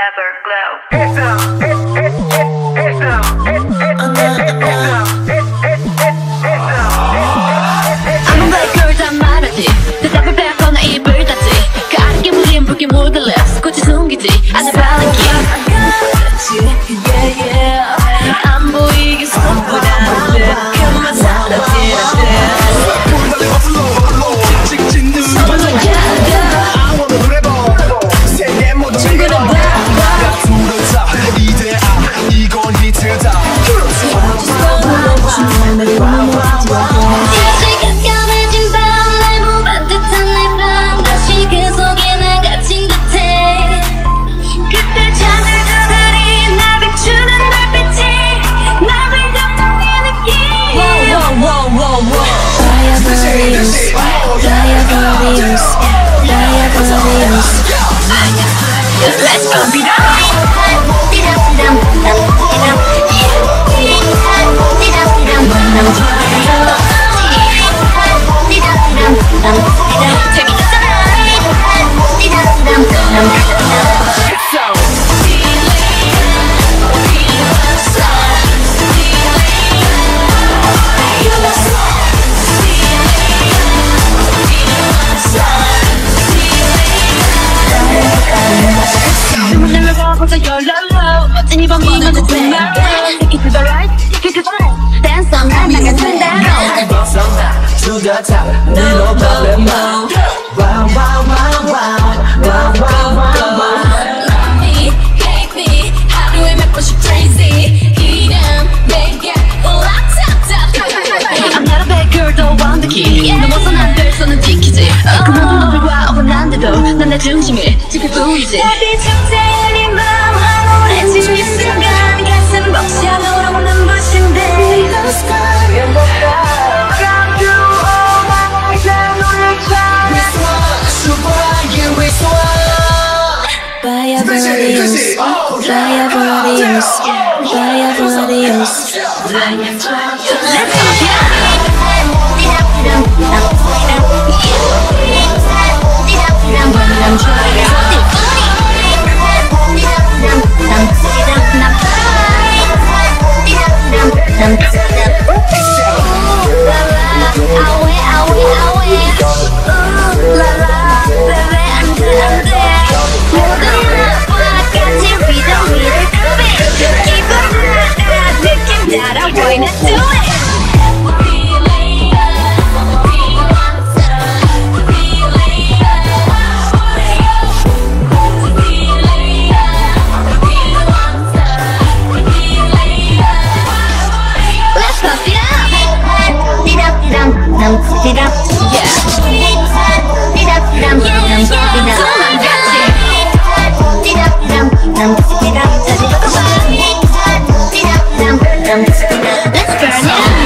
Ever glow. up, it's um, Roll. your low, love And 이번 밤은 the tomorrow Take it to the right, take it to the left Dance all night like a turn down low Bounce to the top No, no, no, no Wow, wow, wow, wow Wow, wow, wow, wow 그 모든 것들과 어긋난데도 난내 중심이 지켜 보이지 Dios, vaya por Dios, vaya por Dios, vaya por Dios. Let's burn it up.